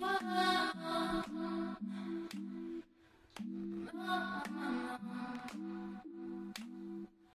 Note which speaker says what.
Speaker 1: Bye. Oh,